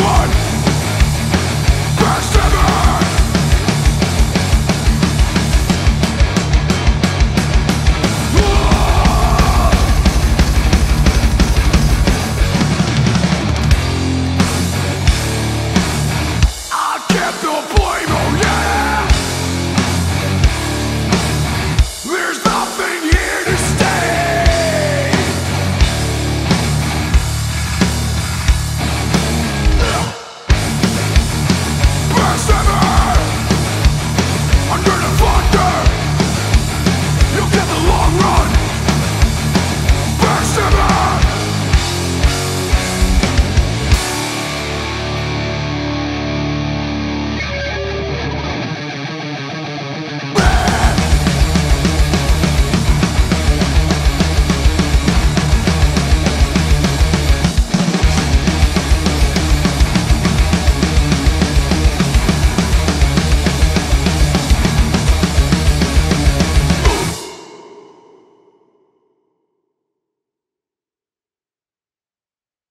one.